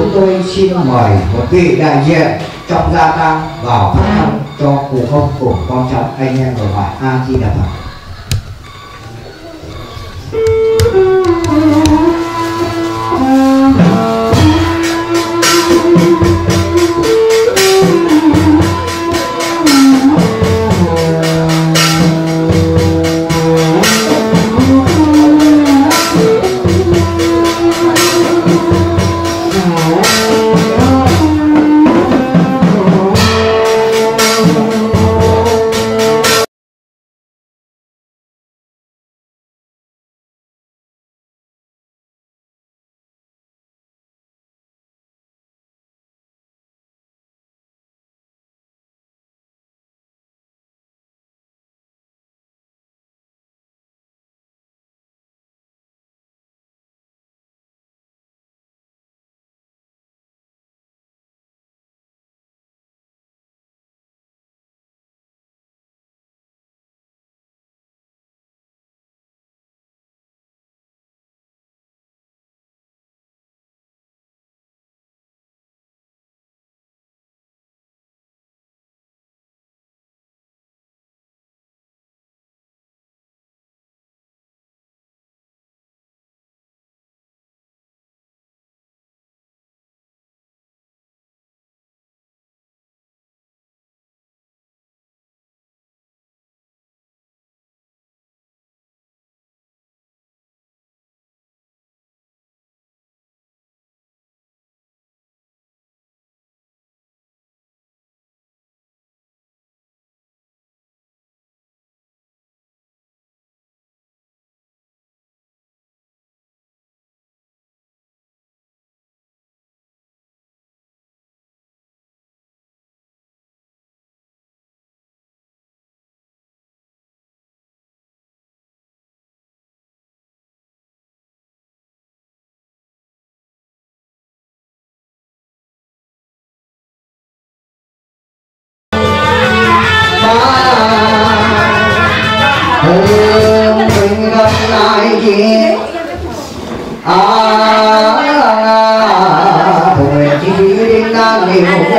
chúng tôi xin mời một vị đại diện trong gia tăng vào phát thanh cho cụ ông cùng con cháu anh em ở ngoài a di đà phật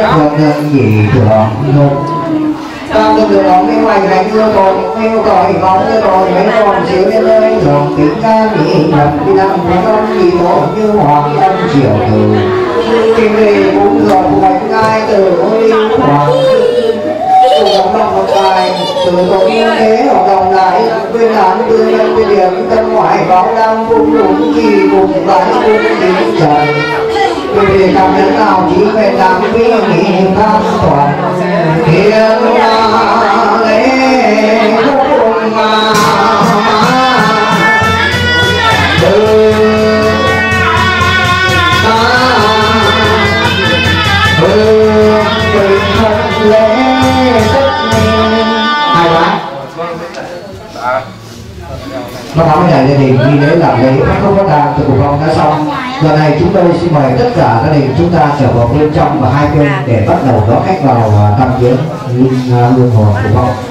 đất thường thường gì thường một ta từng được đón bên ngoài đánh đưa còn yêu còi bóng đưa rồi mấy con xíu lên nơi thường tính ca nghĩ nhập đi đang muốn ông gì như hoàng tâm triều từ kinh về cũng rồi của ngai từ ôi hoàng Cùng đồng một bài từ tổ như thế làm tươi tư nhân bên điểm tân ngoại bóng đang cũng đúng kỳ cùng bái cũng đến trời vì cảm nhận nào chỉ về làm vi nghị tham toàn thiên la lên nó nói này gia đình đi lễ làm lễ phát không có đàn từ cùng ông đã xong. Lần này chúng tôi xin mời tất cả gia đình chúng ta trở vào bên trong và hai bên để bắt đầu đón khách vào à, tham viếng linh à, luân hồi của ông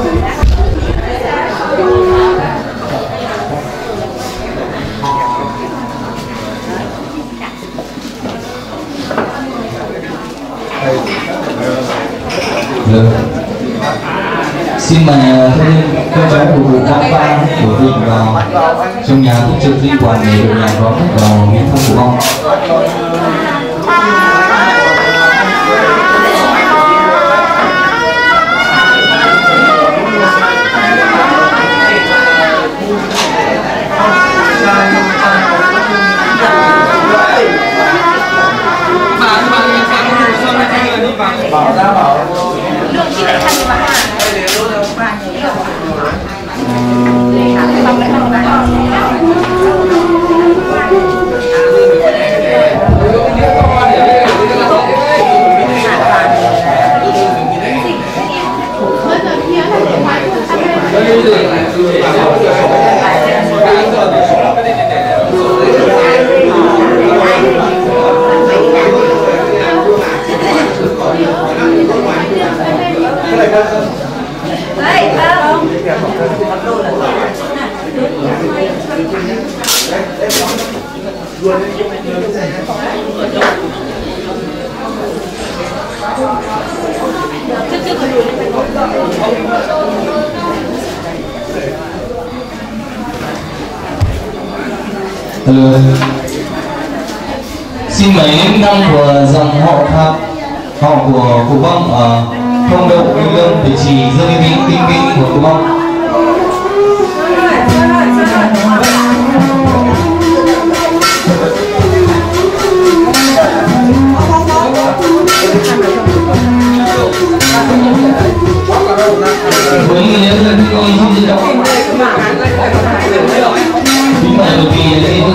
Xin à, mời uh, các cháu của vụ các pha của mình vào trong nhà túc trực linh quản để được nhà đón vào miễn thăm của ông. Hello. Xin mấy năm của dòng họ Phạm, họ của cụ bông ở thông độ uy lương vị trì dương vị tinh kinh của cụ bông không bỏ lỡ những video hấp dẫn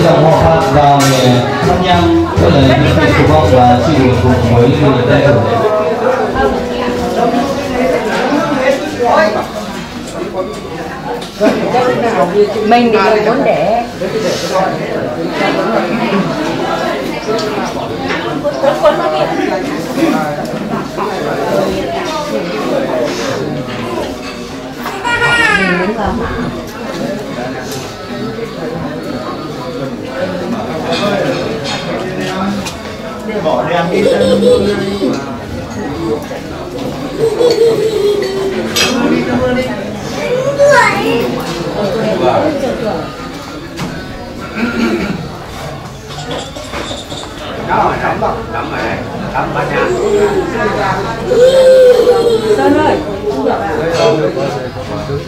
dòng họ Phạm vào để thăm nhang cho lời những vị cụ bông và chia buồn cùng với người đại tử Mình thì mình muốn để. bỏ Sơn ơi.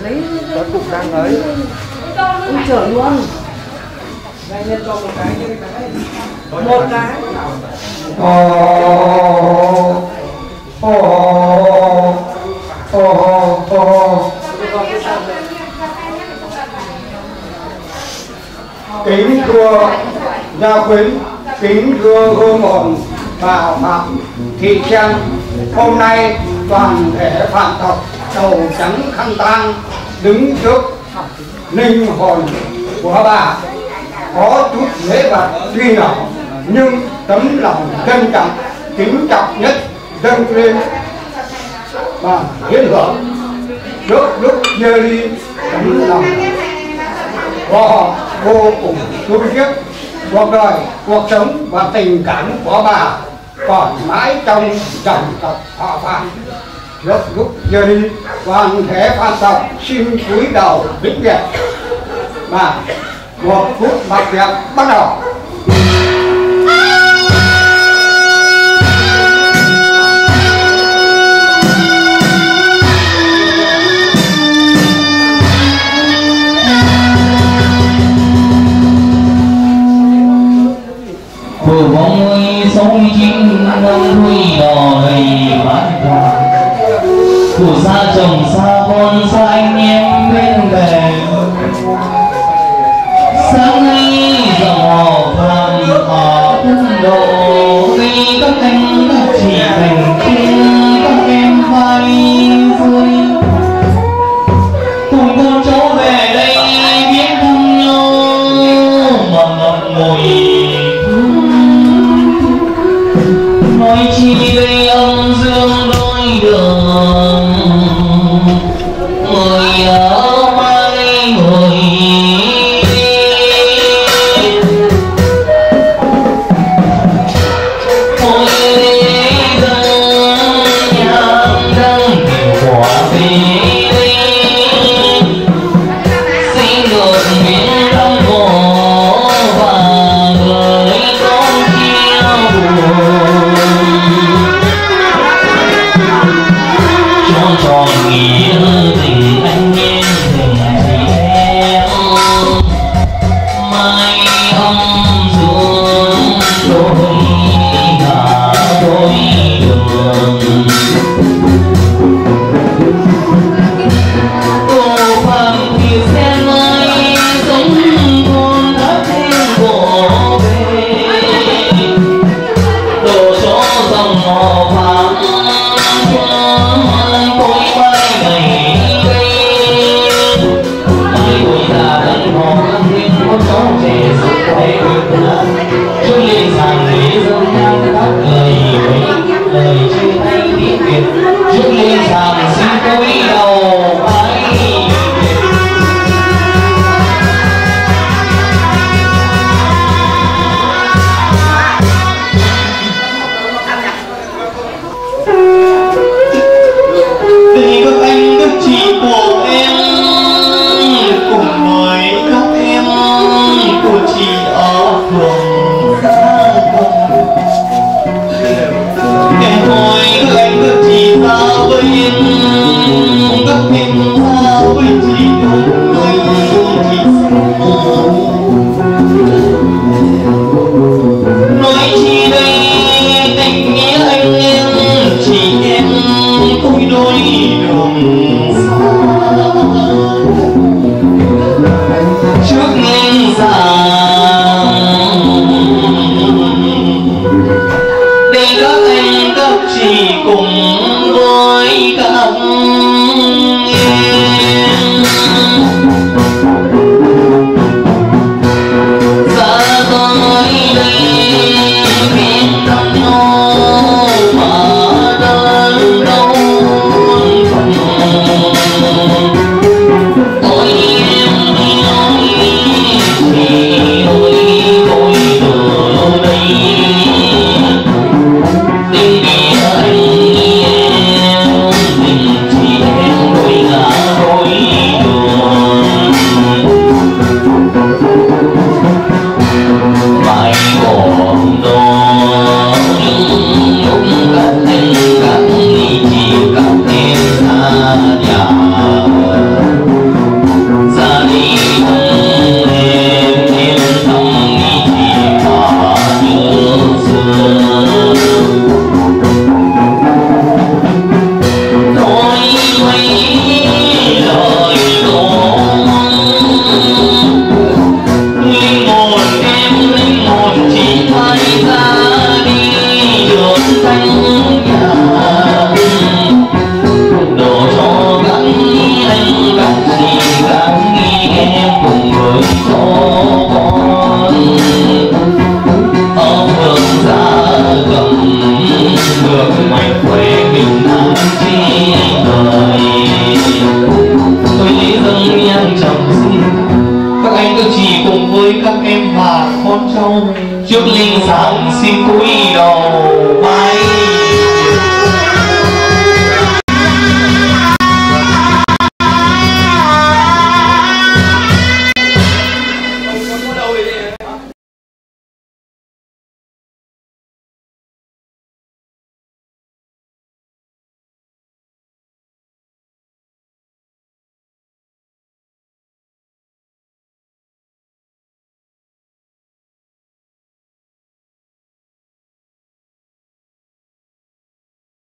Lấy có cục đang ấy Ông chở luôn Một cái ồ ồ ồ ồ kính thưa gia quyến, kính thưa gương hồn và phạm thị trang hôm nay toàn thể phạm tộc đầu trắng khăn tang đứng trước linh hồn của bà có chút lễ vật tuy nhỏ, nhưng tấm lòng trân trọng, kính trọng nhất dâng lên và hiến hưởng trước lúc giơ đi tấm lòng của họ vô cùng sung khiết cuộc đời, cuộc sống và tình cảm của bà còn mãi trong dòng tộc họ phạm lúc lúc giờ đi toàn thể phan tộc xin cúi đầu vĩnh biệt. Và một phút mặc đẹp bắt đầu. Bóng sông chính năm nuôi đò đầy bán hoa Của xa chồng xa con xa anh em bên bè Sáng nay dòng họ phàm họ quân độ Vì các anh các chị thành kia Yeah.